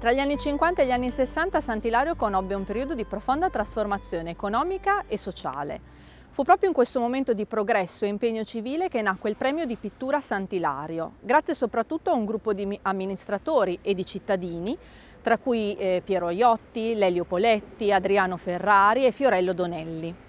Tra gli anni 50 e gli anni 60 Sant'Ilario conobbe un periodo di profonda trasformazione economica e sociale. Fu proprio in questo momento di progresso e impegno civile che nacque il premio di pittura Sant'Ilario, grazie soprattutto a un gruppo di amministratori e di cittadini, tra cui eh, Piero Iotti, Lelio Poletti, Adriano Ferrari e Fiorello Donelli.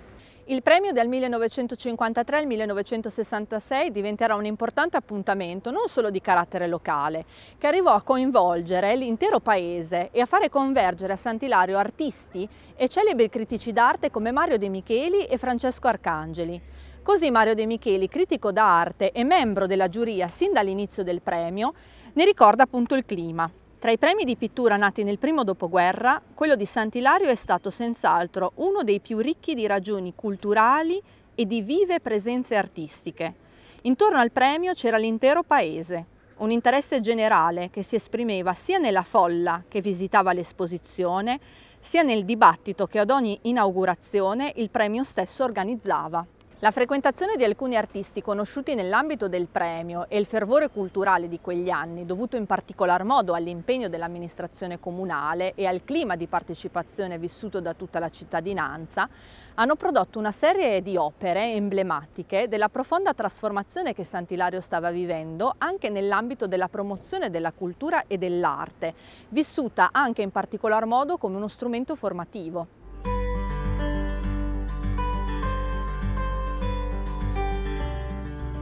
Il premio dal 1953 al 1966 diventerà un importante appuntamento non solo di carattere locale, che arrivò a coinvolgere l'intero paese e a fare convergere a Sant'Ilario artisti e celebri critici d'arte come Mario De Micheli e Francesco Arcangeli. Così Mario De Micheli, critico d'arte e membro della giuria sin dall'inizio del premio, ne ricorda appunto il clima. Tra i premi di pittura nati nel primo dopoguerra, quello di Sant'Ilario è stato senz'altro uno dei più ricchi di ragioni culturali e di vive presenze artistiche. Intorno al premio c'era l'intero paese, un interesse generale che si esprimeva sia nella folla che visitava l'esposizione, sia nel dibattito che ad ogni inaugurazione il premio stesso organizzava. La frequentazione di alcuni artisti conosciuti nell'ambito del premio e il fervore culturale di quegli anni, dovuto in particolar modo all'impegno dell'amministrazione comunale e al clima di partecipazione vissuto da tutta la cittadinanza, hanno prodotto una serie di opere emblematiche della profonda trasformazione che Sant'Ilario stava vivendo anche nell'ambito della promozione della cultura e dell'arte, vissuta anche in particolar modo come uno strumento formativo.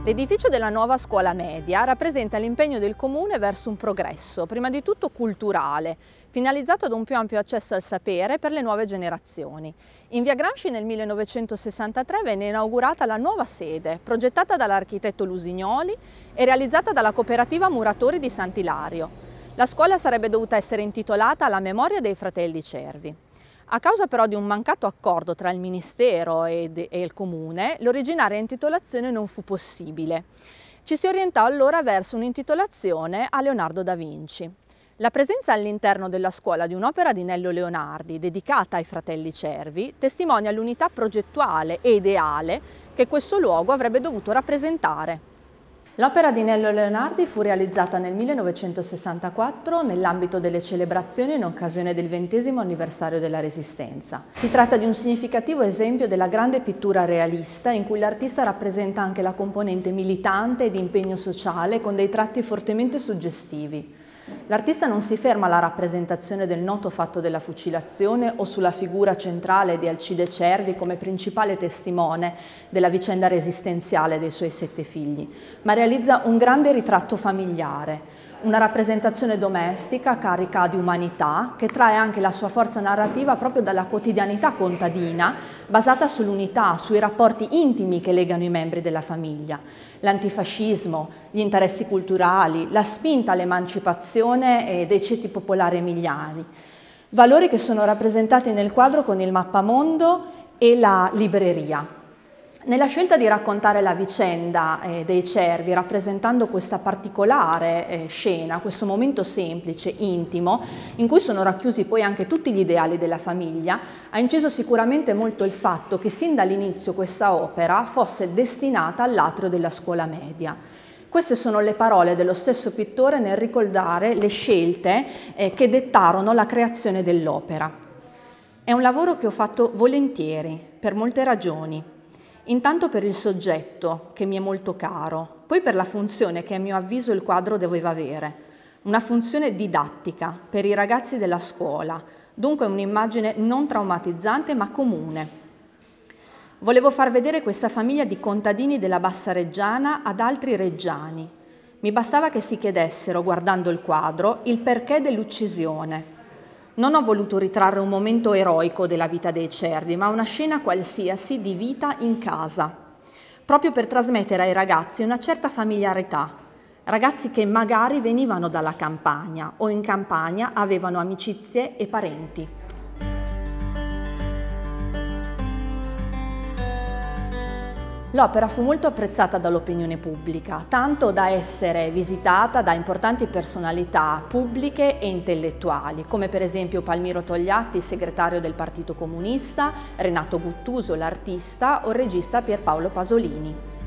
L'edificio della nuova scuola media rappresenta l'impegno del Comune verso un progresso, prima di tutto culturale, finalizzato ad un più ampio accesso al sapere per le nuove generazioni. In via Gramsci nel 1963 venne inaugurata la nuova sede, progettata dall'architetto Lusignoli e realizzata dalla cooperativa Muratori di Sant'Ilario. La scuola sarebbe dovuta essere intitolata alla memoria dei fratelli Cervi. A causa però di un mancato accordo tra il Ministero e, e il Comune, l'originaria intitolazione non fu possibile. Ci si orientò allora verso un'intitolazione a Leonardo da Vinci. La presenza all'interno della scuola di un'opera di Nello Leonardi dedicata ai fratelli Cervi testimonia l'unità progettuale e ideale che questo luogo avrebbe dovuto rappresentare. L'opera di Nello Leonardi fu realizzata nel 1964 nell'ambito delle celebrazioni in occasione del ventesimo anniversario della Resistenza. Si tratta di un significativo esempio della grande pittura realista in cui l'artista rappresenta anche la componente militante e di impegno sociale con dei tratti fortemente suggestivi. L'artista non si ferma alla rappresentazione del noto fatto della fucilazione o sulla figura centrale di Alcide Cervi come principale testimone della vicenda resistenziale dei suoi sette figli, ma realizza un grande ritratto familiare, una rappresentazione domestica carica di umanità che trae anche la sua forza narrativa proprio dalla quotidianità contadina basata sull'unità, sui rapporti intimi che legano i membri della famiglia. L'antifascismo, gli interessi culturali, la spinta all'emancipazione dei ceti popolari emiliani. Valori che sono rappresentati nel quadro con il mappamondo e la libreria. Nella scelta di raccontare la vicenda eh, dei cervi, rappresentando questa particolare eh, scena, questo momento semplice, intimo, in cui sono racchiusi poi anche tutti gli ideali della famiglia, ha inciso sicuramente molto il fatto che sin dall'inizio questa opera fosse destinata all'atrio della scuola media. Queste sono le parole dello stesso pittore nel ricordare le scelte eh, che dettarono la creazione dell'opera. È un lavoro che ho fatto volentieri, per molte ragioni. Intanto per il soggetto, che mi è molto caro, poi per la funzione che a mio avviso il quadro doveva avere, una funzione didattica per i ragazzi della scuola, dunque un'immagine non traumatizzante ma comune. Volevo far vedere questa famiglia di contadini della Bassa Reggiana ad altri reggiani. Mi bastava che si chiedessero, guardando il quadro, il perché dell'uccisione, non ho voluto ritrarre un momento eroico della vita dei cervi, ma una scena qualsiasi di vita in casa, proprio per trasmettere ai ragazzi una certa familiarità, ragazzi che magari venivano dalla campagna o in campagna avevano amicizie e parenti. L'opera fu molto apprezzata dall'opinione pubblica, tanto da essere visitata da importanti personalità pubbliche e intellettuali, come per esempio Palmiro Togliatti, segretario del Partito Comunista, Renato Guttuso, l'artista, o il regista Pierpaolo Pasolini.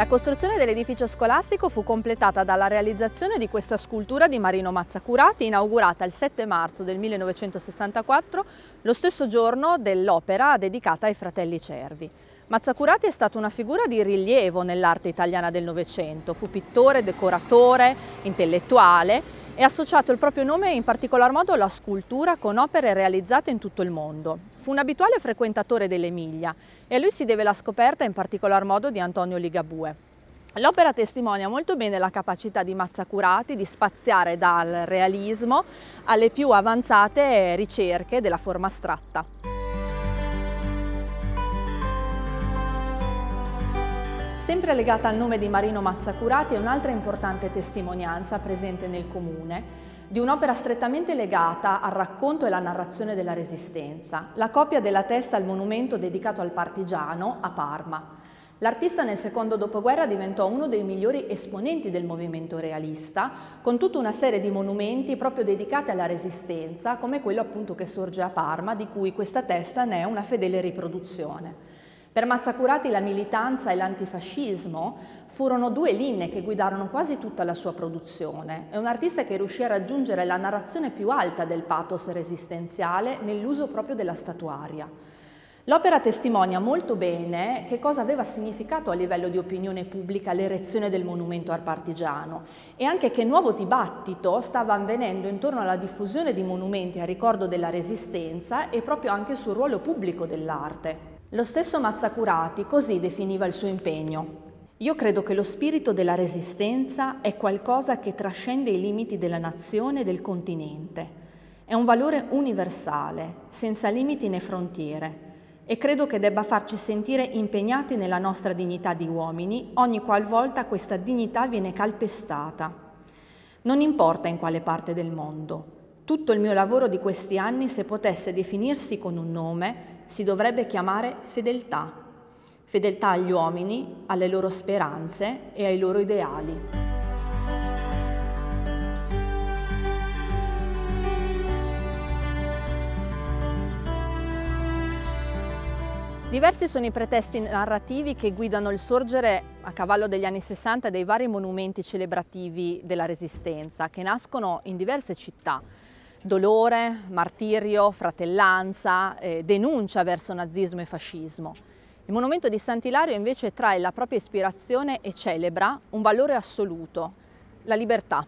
La costruzione dell'edificio scolastico fu completata dalla realizzazione di questa scultura di Marino Mazzacurati, inaugurata il 7 marzo del 1964, lo stesso giorno dell'opera dedicata ai fratelli Cervi. Mazzacurati è stata una figura di rilievo nell'arte italiana del Novecento, fu pittore, decoratore, intellettuale e associato il proprio nome in particolar modo alla scultura con opere realizzate in tutto il mondo. Fu un abituale frequentatore dell'Emilia e a lui si deve la scoperta in particolar modo di Antonio Ligabue. L'opera testimonia molto bene la capacità di Mazzacurati di spaziare dal realismo alle più avanzate ricerche della forma astratta. Sempre legata al nome di Marino Mazzacurati è un'altra importante testimonianza presente nel comune di un'opera strettamente legata al racconto e alla narrazione della Resistenza, la copia della testa al monumento dedicato al partigiano a Parma. L'artista nel secondo dopoguerra diventò uno dei migliori esponenti del movimento realista, con tutta una serie di monumenti proprio dedicati alla Resistenza, come quello appunto che sorge a Parma, di cui questa testa ne è una fedele riproduzione. Per Mazzacurati la militanza e l'antifascismo furono due linee che guidarono quasi tutta la sua produzione. È un artista che riuscì a raggiungere la narrazione più alta del pathos resistenziale nell'uso proprio della statuaria. L'opera testimonia molto bene che cosa aveva significato a livello di opinione pubblica l'erezione del monumento al partigiano e anche che nuovo dibattito stava avvenendo intorno alla diffusione di monumenti a ricordo della resistenza e proprio anche sul ruolo pubblico dell'arte. Lo stesso Mazzacurati così definiva il suo impegno. Io credo che lo spirito della resistenza è qualcosa che trascende i limiti della nazione e del continente. È un valore universale, senza limiti né frontiere, e credo che debba farci sentire impegnati nella nostra dignità di uomini ogni qualvolta questa dignità viene calpestata. Non importa in quale parte del mondo. Tutto il mio lavoro di questi anni, se potesse definirsi con un nome, si dovrebbe chiamare fedeltà. Fedeltà agli uomini, alle loro speranze e ai loro ideali. Diversi sono i pretesti narrativi che guidano il sorgere a cavallo degli anni 60 dei vari monumenti celebrativi della Resistenza, che nascono in diverse città dolore, martirio, fratellanza, eh, denuncia verso nazismo e fascismo. Il monumento di Sant'Ilario invece trae la propria ispirazione e celebra un valore assoluto, la libertà.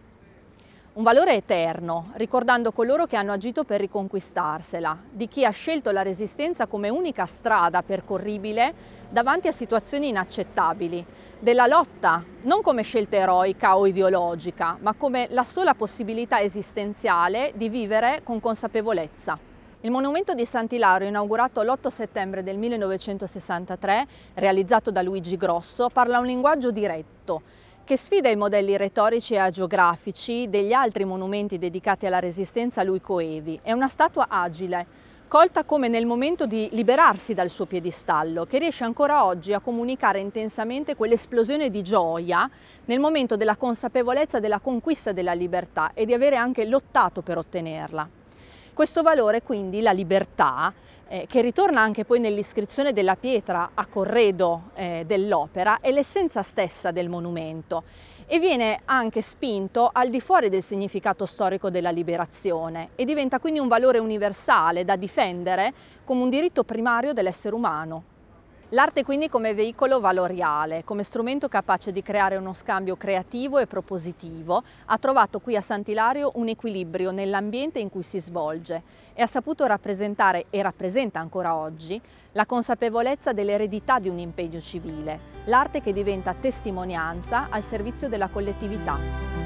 Un valore eterno, ricordando coloro che hanno agito per riconquistarsela, di chi ha scelto la resistenza come unica strada percorribile davanti a situazioni inaccettabili, della lotta non come scelta eroica o ideologica, ma come la sola possibilità esistenziale di vivere con consapevolezza. Il monumento di Sant'Ilario, inaugurato l'8 settembre del 1963, realizzato da Luigi Grosso, parla un linguaggio diretto, che sfida i modelli retorici e agiografici degli altri monumenti dedicati alla resistenza a lui coevi. È una statua agile, colta come nel momento di liberarsi dal suo piedistallo, che riesce ancora oggi a comunicare intensamente quell'esplosione di gioia nel momento della consapevolezza della conquista della libertà e di avere anche lottato per ottenerla. Questo valore quindi, la libertà, eh, che ritorna anche poi nell'iscrizione della pietra a corredo eh, dell'opera, è l'essenza stessa del monumento e viene anche spinto al di fuori del significato storico della liberazione e diventa quindi un valore universale da difendere come un diritto primario dell'essere umano. L'arte quindi come veicolo valoriale, come strumento capace di creare uno scambio creativo e propositivo, ha trovato qui a Sant'Ilario un equilibrio nell'ambiente in cui si svolge e ha saputo rappresentare e rappresenta ancora oggi la consapevolezza dell'eredità di un impegno civile, l'arte che diventa testimonianza al servizio della collettività.